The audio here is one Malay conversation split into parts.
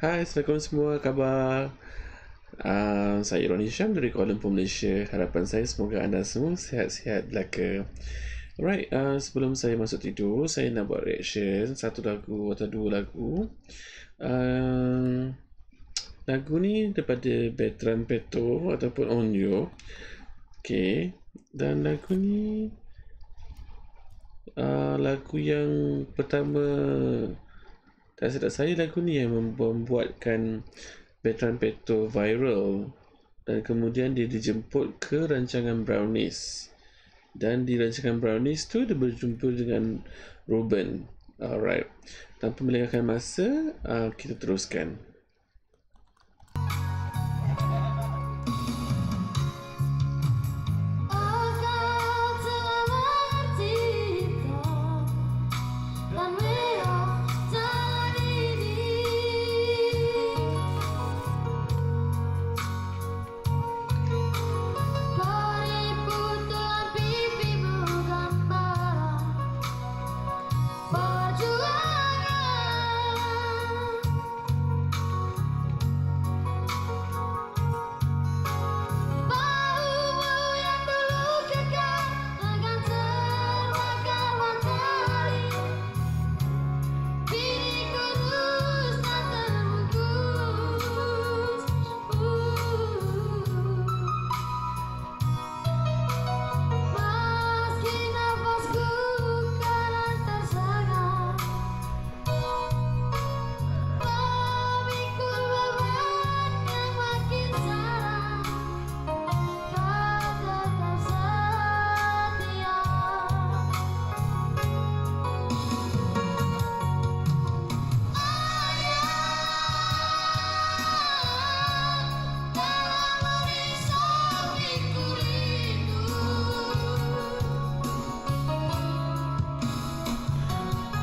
Hai, Assalamualaikum semua. Khabar? Uh, saya Roni Syam dari Kuala Lumpur, Malaysia. Harapan saya semoga anda semua sihat-sihat belaka. Alright, uh, sebelum saya masuk tidur, saya nak buat reaction satu lagu atau dua lagu. Uh, lagu ni daripada Bertrand Peto ataupun Onyo. Okay. Dan lagu ni uh, lagu yang pertama tak silap saya lagu ni yang membuatkan Bertrand Peto viral dan kemudian dia dijemput ke rancangan Brownies. Dan di rancangan Brownies tu dia berjumpa dengan Ruben. Alright. Tanpa melengahkan masa uh, kita teruskan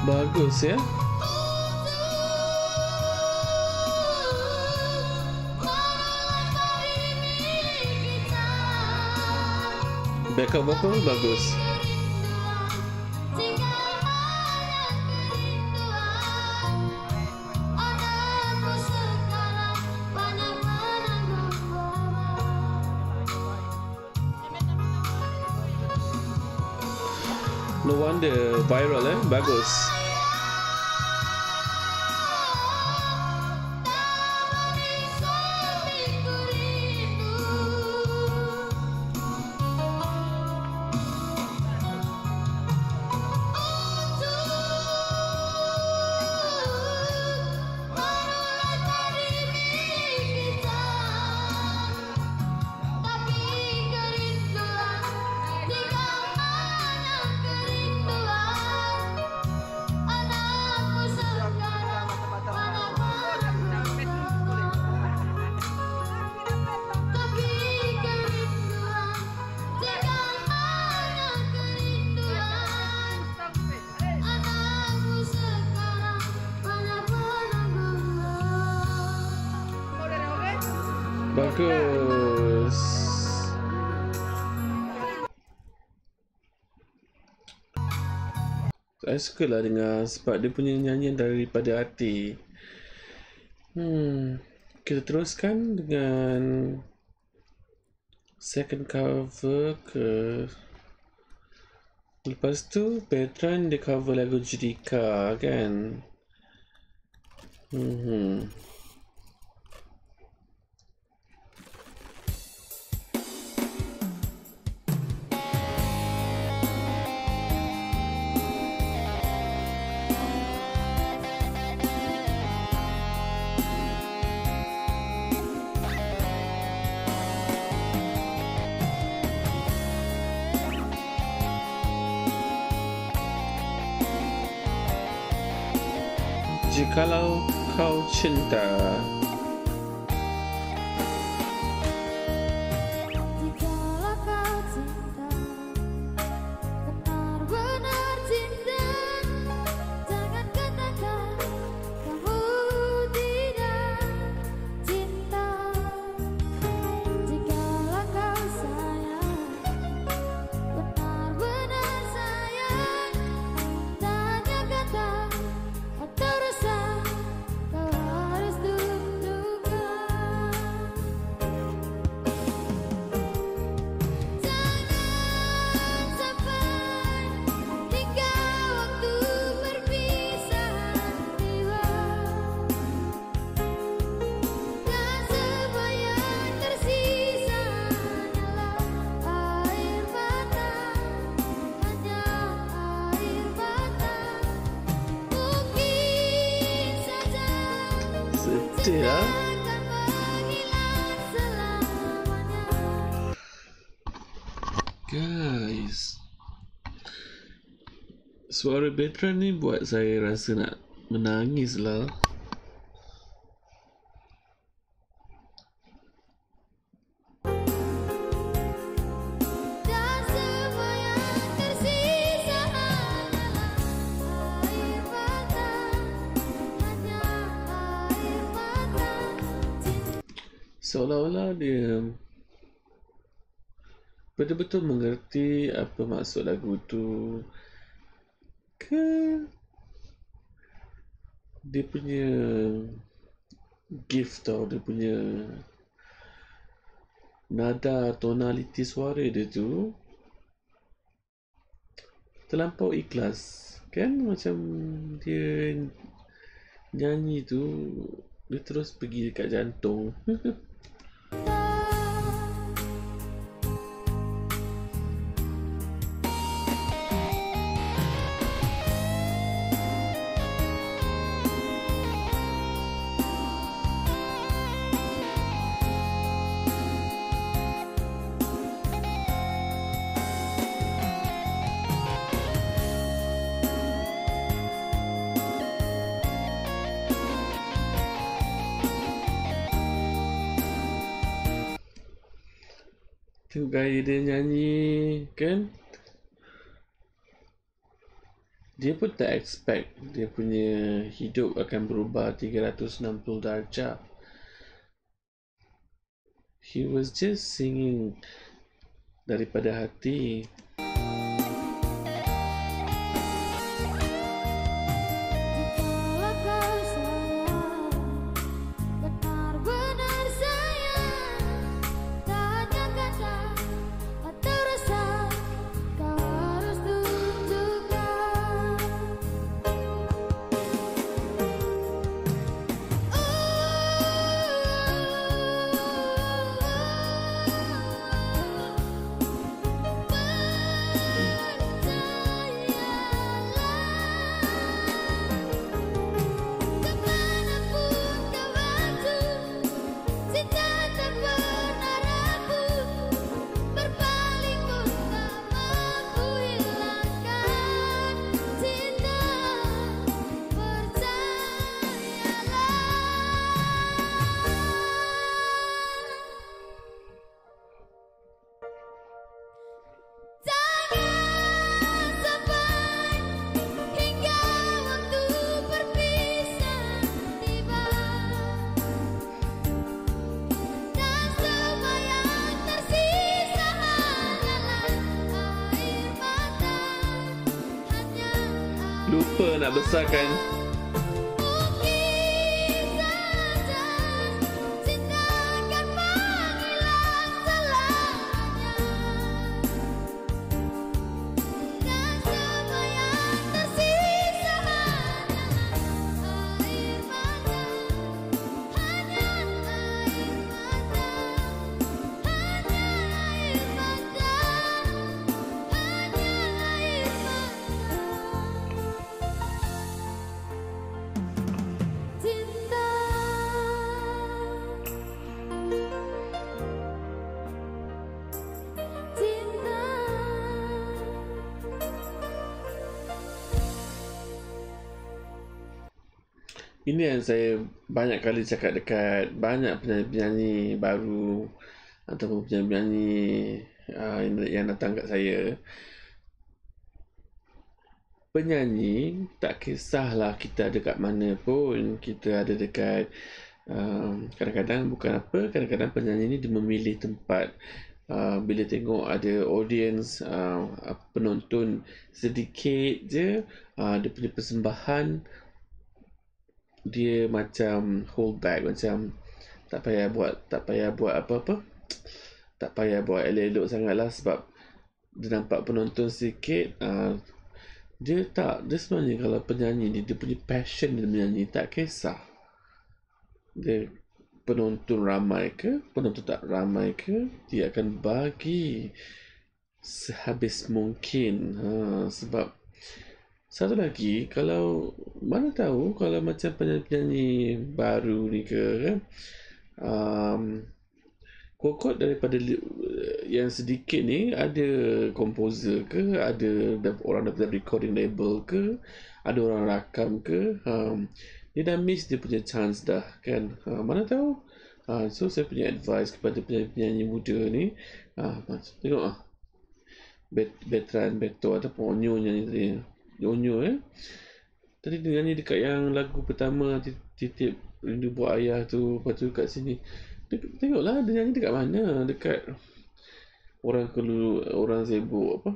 bagus ya. Backup vocal bagus. No wonder viral eh, bagus. Bagus. Saya suka lah dengar sebab dia punya nyanyian daripada hati. Hmm, kita teruskan dengan second cover ke Lepas tu Bertrand dia cover lagu Judika kan Hmm Jikalau kau cinta sedih lah Guys. Suara Betran ni buat saya rasa nak menangis lah seolah-olah dia betul-betul mengerti apa maksud lagu tu. Ke dia punya gift tau dia punya nada tonaliti suara dia tu terlampau ikhlas. Kan macam dia nyanyi tu dia terus pergi dekat jantung Tengok gaya dia nyanyi kan? Dia pun tak expect Dia punya hidup akan berubah 360 darjah. He was just singing Daripada hati lupa nak besarkan Ini yang saya banyak kali cakap dekat banyak penyanyi-penyanyi baru ataupun penyanyi-penyanyi uh, yang datang kat saya. Penyanyi tak kisahlah kita ada kat mana pun. Kita ada dekat uh, kadang-kadang bukan apa, kadang-kadang penyanyi ni dia memilih tempat Uh, bila tengok ada audience uh, penonton sedikit je uh, dia punya persembahan dia macam hold back macam tak payah buat tak payah buat apa-apa. Tak payah buat elok-elok sangatlah sebab dia nampak penonton sikit uh, dia tak dia sebenarnya kalau penyanyi ni dia punya passion dia menyanyi tak kisah. Dia penonton ramai ke penonton tak ramai ke dia akan bagi sehabis mungkin. Ha, sebab satu lagi kalau mana tahu kalau macam penyanyi-penyanyi baru ni ke kan? Um, kokot daripada yang sedikit ni ada komposer ke ada orang daripada recording label ke ada orang rakam ke um, dia dah miss dia punya chance dah kan? Uh, mana tahu? Uh, so saya punya advice kepada penyanyi-penyanyi muda ni uh, tengok ah. Uh, Bet, Betran Beto ataupun Onyo nyanyi tadi Onyo eh? Tadi dia nyanyi dekat yang lagu pertama titip rindu buat ayah tu. Lepas tu kat sini. Tengoklah dia nyanyi dekat mana? Dekat orang kelu orang sibuk apa?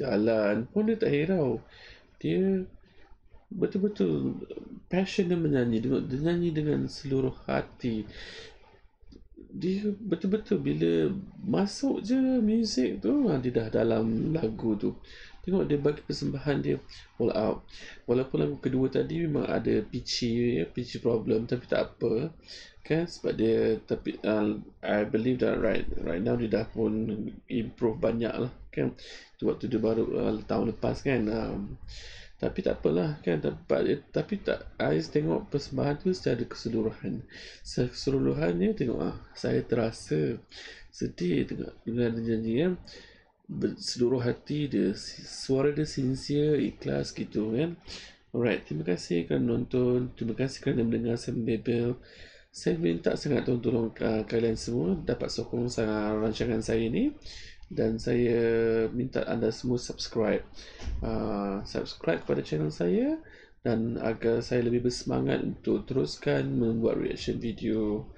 Jalan. Pun dia tak hirau. Dia betul-betul passion dia menyanyi. Dia, dia nyanyi dengan seluruh hati. Dia betul-betul bila masuk je muzik tu dia dah dalam lagu tu tengok dia bagi persembahan dia all out. Walaupun lagu kedua tadi memang ada pitchy ya, pitchy problem tapi tak apa kan? Sebab dia tapi uh, I believe that right right now dia dah pun improve banyak lah kan? Tu waktu dia baru uh, tahun lepas kan? Um, tapi tak apalah kan? Tapi, tapi tak I tengok persembahan tu secara keseluruhan. Keseluruhannya tengok ah saya terasa sedih tengok dengan nyanyi kan seluruh hati dia suara dia sincere ikhlas gitu kan? Alright terima kasih kerana nonton terima kasih kerana mendengar saya membebel saya minta sangat tolong-tolong uh, kalian semua dapat sokong sangat rancangan saya ni. Dan saya minta anda semua subscribe uh, subscribe kepada channel saya. Dan agar saya lebih bersemangat untuk teruskan membuat reaction video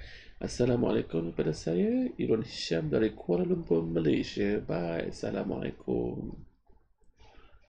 Assalamualaikum kepada saya Irwan Hisham dari Kuala Lumpur Malaysia. Bye. Assalamualaikum